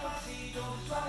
jealousy don't.